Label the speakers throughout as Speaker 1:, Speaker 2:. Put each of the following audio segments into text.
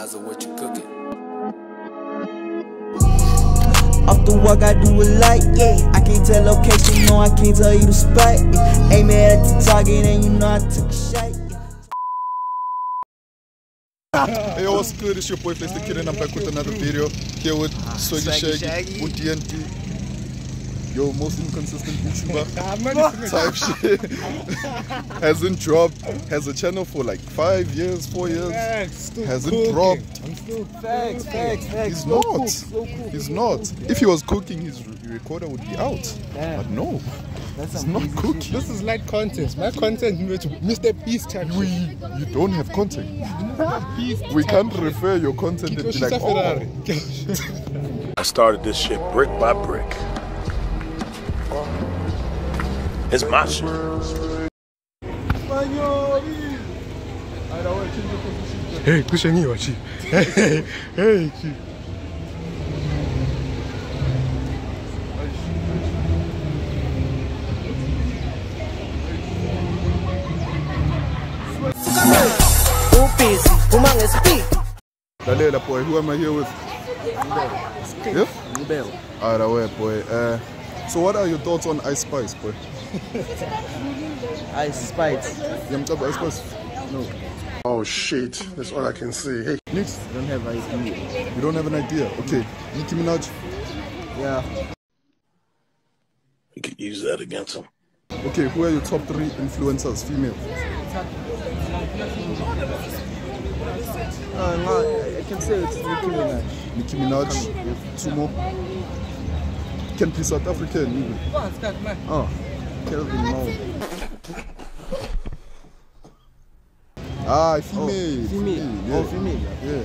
Speaker 1: Liza, what you cooking?
Speaker 2: Off the walk, I do it like, yeah. I can't tell location, no, I can't tell you the spot. Yeah. Aim it at the target, and you know I took a shot. Yeah.
Speaker 3: Hey, yo, what's good? It's your boy Flex the Kid, and I'm back with another video here with ah, Swaggy
Speaker 2: Swaggy
Speaker 3: Shaggy,
Speaker 2: Shaggy.
Speaker 3: with DNT. Yo, most inconsistent YouTuber type shit. Hasn't dropped, has a channel for like five years, four years.
Speaker 4: Facts,
Speaker 3: Hasn't
Speaker 4: cooking.
Speaker 3: dropped.
Speaker 4: I'm still
Speaker 2: Facts, facts, facts.
Speaker 3: He's
Speaker 2: Slow
Speaker 3: not.
Speaker 2: cook, slow cook.
Speaker 3: He's not. If he was cooking, his recorder would be out.
Speaker 2: Damn.
Speaker 3: But no,
Speaker 2: That's
Speaker 3: he's not cooking.
Speaker 2: shit.
Speaker 4: This is light content. My content Mr. Beast type
Speaker 3: We, you don't have content. We can't refer your content and be like, oh,
Speaker 5: I started this shit brick by brick. It's my shit.
Speaker 4: Hey, kushengiwa chi. Hey, hey, chi.
Speaker 2: Ubisi, uma ngespeed.
Speaker 3: Lalela boy, who am I here with? Yeah?
Speaker 2: Ngibel.
Speaker 3: Alright, boy. Uh, so what are your thoughts on Ice Spice boy?
Speaker 2: Ice Spice.
Speaker 3: Yamtaba Ice Spice?
Speaker 2: No,
Speaker 5: Oh shit, that's all I can see. Hey,
Speaker 3: Nix,
Speaker 2: I don't have an idea.
Speaker 3: you don't have an idea. Okay, Nicki Minaj.
Speaker 2: Yeah.
Speaker 5: you could use that against him.
Speaker 3: Okay, who are your top three influencers, female?
Speaker 2: Uh, no, no, I can say it's Nicki Minaj.
Speaker 3: Nicki Minaj, two more. Can be South African. even.
Speaker 2: Oh, Kelvin Mo.
Speaker 3: Ah, female.
Speaker 2: Oh, female.
Speaker 3: yeah.
Speaker 2: Oh, female.
Speaker 3: Yeah.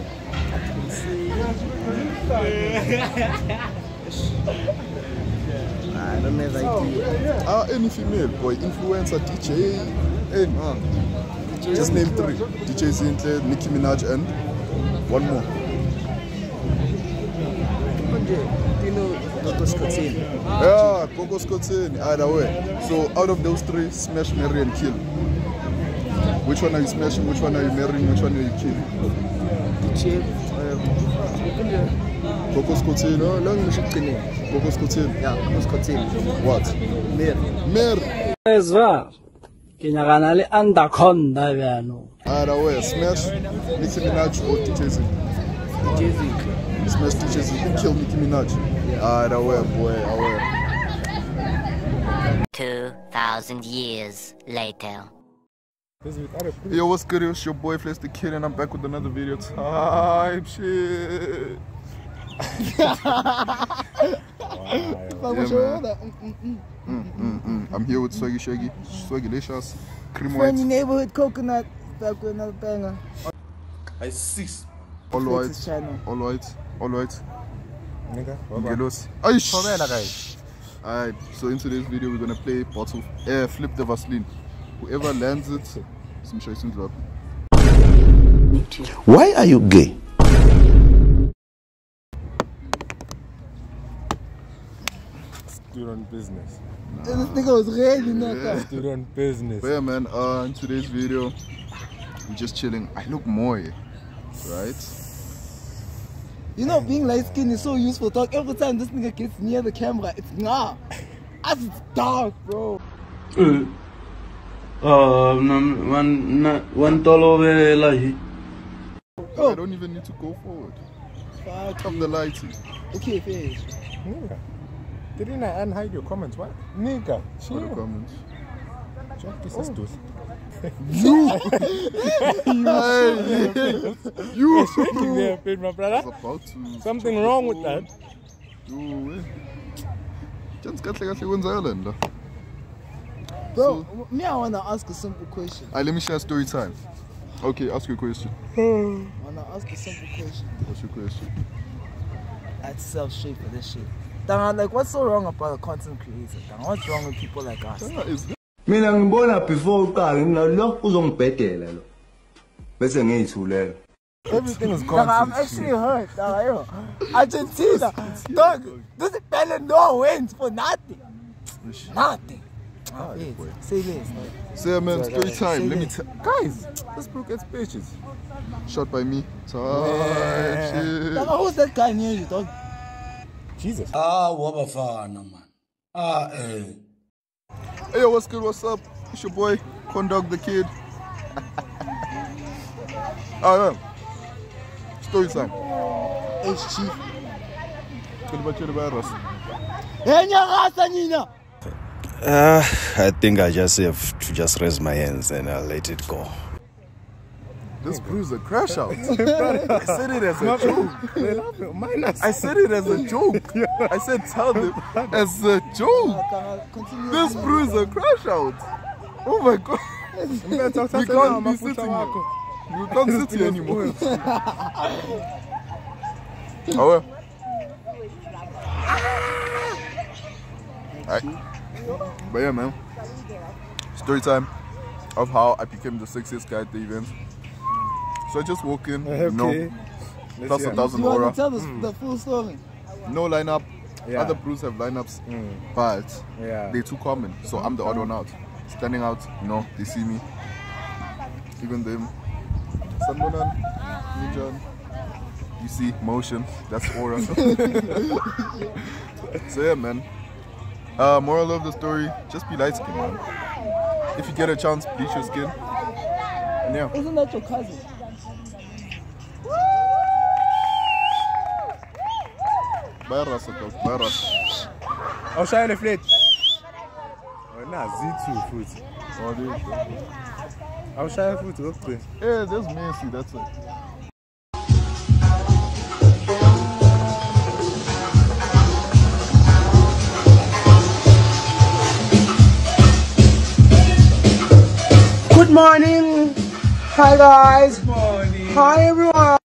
Speaker 2: I don't have idea.
Speaker 3: Ah, any female boy, influencer, DJ, any.
Speaker 2: Oh,
Speaker 3: Just name three. DJ Zintle, Nicki Minaj, and one more.
Speaker 2: do you know Dr. Scottin?
Speaker 3: Yeah, Coco Scottini, either way. So out of those three, smash, marry, and kill. Which one are you smashing? Which one are you marrying? Which one are you killing?
Speaker 2: The chief. Um,
Speaker 3: Coco Scottini.
Speaker 2: no, long ngishigcine.
Speaker 3: Coco Scottini.
Speaker 2: Yeah, Dr. Scottin.
Speaker 3: What?
Speaker 2: Mary.
Speaker 3: Mary.
Speaker 6: ezwa ke nyakana le anaconda bjano
Speaker 3: Either way, smash Nicki Minaj or DJ Zintle.
Speaker 2: Jay-Z.
Speaker 3: Smash DJ Zintle, kill Nicki Minaj. Either ah, way, boy, away.
Speaker 7: 2,000 years later.
Speaker 4: This is with other proof.
Speaker 3: Yo, what's good? It's your boy Flex the Kid, and I'm back with another video. Type shit. Yeah, man. Mm mm, mm, mm, mm. I'm here with Swaggy Shaggy, Swaggy Licious, Cream
Speaker 2: Friendly
Speaker 3: White,
Speaker 2: neighborhood coconut. Back with another banger.
Speaker 3: All
Speaker 2: Flex's
Speaker 3: White,
Speaker 2: channel.
Speaker 3: All White, All White,
Speaker 4: Nigga, bye-bye.
Speaker 3: Gelos. Alright, so in today's video, we're gonna play bottle, eh, flip the Vaseline. Whoever lands it, some choice in drop.
Speaker 5: Why are you gay?
Speaker 4: Student business.
Speaker 2: This nigga was ready, nigga.
Speaker 4: Student business.
Speaker 3: But yeah, man, uh, in today's video, we're just chilling. I look more, right?
Speaker 2: You know, being light skinned is so useful. Talk every time this nigga gets near the camera, it's nah. As it's dark, bro.
Speaker 6: wantolovela hi oh.
Speaker 3: I don't even need to go forward.
Speaker 2: Fuck
Speaker 3: Of the lighting.
Speaker 2: Okay, fair.
Speaker 4: Nigga. Didn't I unhide your comments? What? Nigga.
Speaker 3: For the
Speaker 4: Chill.
Speaker 3: comments.
Speaker 4: Check this is dude.
Speaker 3: You!
Speaker 4: Shaking there, bit, my brother. Something wrong with that.
Speaker 3: Yo. Just kahle kahle kwenzakala la.
Speaker 2: Bro, me, I wanna ask a simple question.
Speaker 3: Alright, let me share story time. Okay, ask you a question.
Speaker 2: I wanna ask a simple question.
Speaker 3: What's your question?
Speaker 2: I'd self shape for this shit. Dang, like, what's so wrong about a content creator? Dang, what's wrong with people like us?
Speaker 3: Is that
Speaker 8: mina ngibona before uqale mina lo uzongibhedela lo bese ngiyithulela
Speaker 4: Everything is
Speaker 2: Dang, I'm actually hurt. Dang, yo. Argentina. Dog, this is Ballon d'Or wins for nothing. Nothing. Say less.
Speaker 3: So yeah, man, story time. Let me tell guys. This bro gets bitches. Shot by me. Type shit.
Speaker 2: Who's that guy near you, dog?
Speaker 4: Jesus.
Speaker 6: Ah, what wabafana man. Ah, eh.
Speaker 3: Hey, yo, what's good? What's up? It's your boy, Condog the Kid. oh, yeah. Story time.
Speaker 2: H chief.
Speaker 3: Chill about chill about us.
Speaker 2: Enyakasa nina.
Speaker 1: Uh, I think I just have to just raise my hands and I'll let it go.
Speaker 3: This proves a crash out. I said it as a joke. I said it as a joke. I said tell them as a joke. This proves a crash out. Oh my god. We can't be sitting here. We can't sit here anymore. oh well. Alright. But yeah, man. Story time of how I became the sexiest guy at the event. So I just walk in, you know,
Speaker 4: Okay.
Speaker 3: plus a thousand
Speaker 2: you want
Speaker 3: aura,
Speaker 2: to tell the, the full story?
Speaker 3: no lineup.
Speaker 4: Yeah.
Speaker 3: Other brews have lineups, but
Speaker 4: Yeah.
Speaker 3: they're too common. So I'm the odd one out. Standing out, you know, they see me. Even them. Sanbonan, Nijan. You see motion, that's aura. so yeah, man. Uh, moral of the story, just be light skinned, man. If you get a chance, bleach your skin. And yeah.
Speaker 2: Isn't that your cousin?
Speaker 3: Bye Rasa, dog. Bye Rasa.
Speaker 4: Awushaya le flat. Wena Z2 futhi.
Speaker 3: Oh, dude.
Speaker 4: Awushaya futhi okugcina.
Speaker 3: Yeah, there's Messi, that's it.
Speaker 6: Good morning. Hi guys. Morning. Hi everyone.